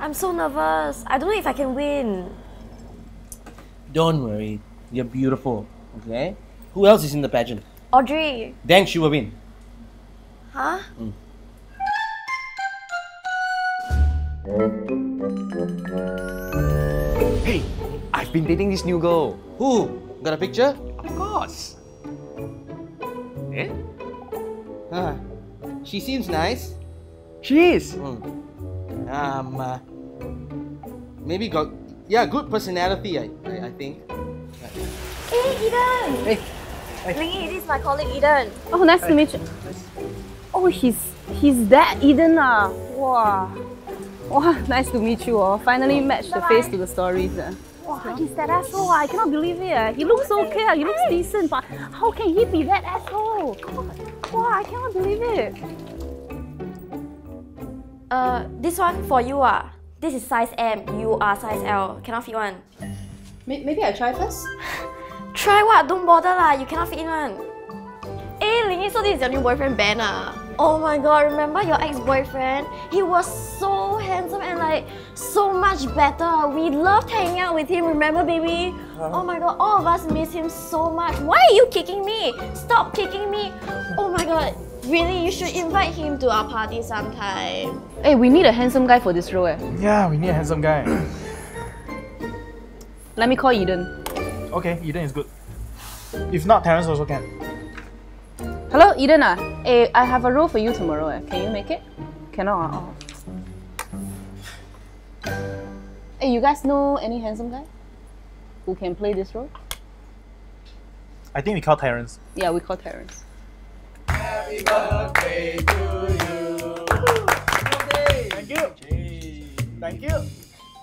I'm so nervous. I don't know if I can win. Don't worry, you're beautiful. Okay. Who else is in the pageant? Audrey. Then she will win. Huh? Hey, I've been dating this new girl. Who? Got a picture? Of course. Eh? Huh. She seems nice. She is. Hmm. Um. Uh, maybe got yeah, good personality. I I, I think. Hey, Eden. Hey. Lingyi, this is my colleague Eden. Oh, nice to meet you. Oh, he's he's that Eden ah. Wow. Wow, nice to meet you all. Finally matched the face to the stories. ah. Wow, he's that asshole. I cannot believe it. ah. He looks okay. ah. He looks decent, but how can he be that asshole? Wow, I cannot believe it. Uh, this one for you ah. This is size M. You are size L. Cannot fit one. Maybe I try first. Try what? Don't bother lah. You cannot fit in one. Hey, Lingyi, so this is your new boyfriend Ben ah. Oh my god, remember your ex-boyfriend? He was so handsome and like so much better. We loved hanging out with him, remember baby? Oh my god, all of us miss him so much. Why are you kicking me? Stop kicking me. Oh my god, really, you should invite him to our party sometime. Hey, we need a handsome guy for this role. Eh. Yeah, we need a handsome guy. Let me call Eden. okay, Eden is good. If not, Terence also can. Hello, Eden ah. Hey, I have a role for you tomorrow. Eh. Can you make it? Cannot. ah. Oh. Hey, you guys know any handsome guy who can play this role? I think we call Terence. Yeah, we call Terence. Thank you. Thank you.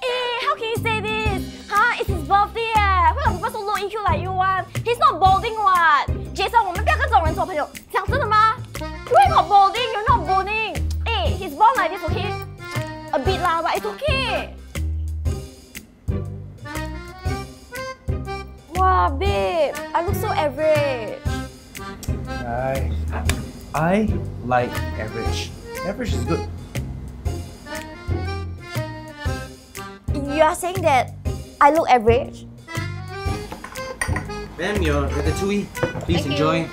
Eh, how can you say this? Huh? It's his birthday eh. Why are people so low EQ like you one? He's not balding what? Jason, 我们不要跟这种人做朋友。讲真的吗？You're not balding. You're not balding. Eh, he's born like this, okay? A bit lah, but it's okay. Wow, babe, I look so average. I, I like average. Average is good. You are saying that I look average? Ma'am, your ratatouille. Please enjoy.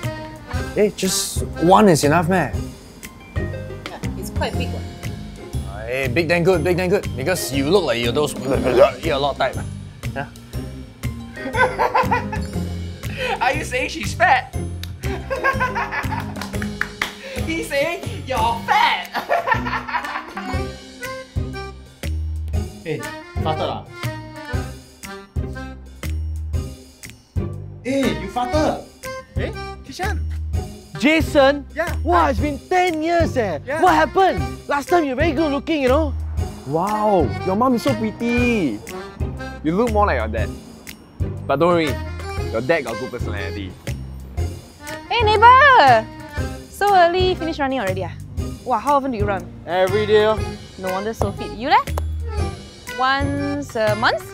Hey, just one is enough, man. Yeah, It's quite big one. Hey, big then good, big then good. Because you look like you're those eat a lot type. Yeah. Are you saying she's fat? He's saying you're fat. Hey, farted ah? Hey, you farted! Eh, Kishan? Jason? Yeah. Wow, it's been 10 years eh. Yeah. What happened? Last time you're very good looking, you know? Wow, your mom is so pretty. You look more like your dad. But don't worry, your dad got good personality. Hey, neighbor! So early, finish running already ah? Wow, how often do you run? Every day. oh. No wonder so fit. You there? Once a month?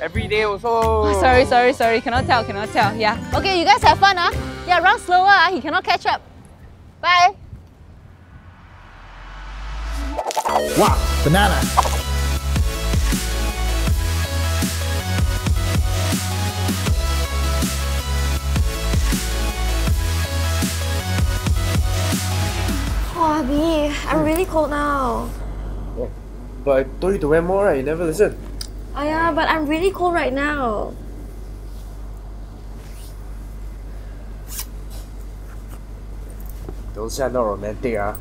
Every day also. Oh, sorry, sorry, sorry. Cannot tell, cannot tell. Yeah. Okay, you guys have fun, ah. Yeah, run slower, ah. He cannot catch up. Bye. Wow, banana. Really cold now. But I told you to wear more, right? You never listen. Oh yeah, but I'm really cold right now. Don't say I'm not romantic, ah.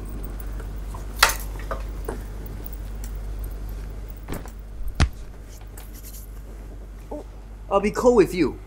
I'll be cold with you.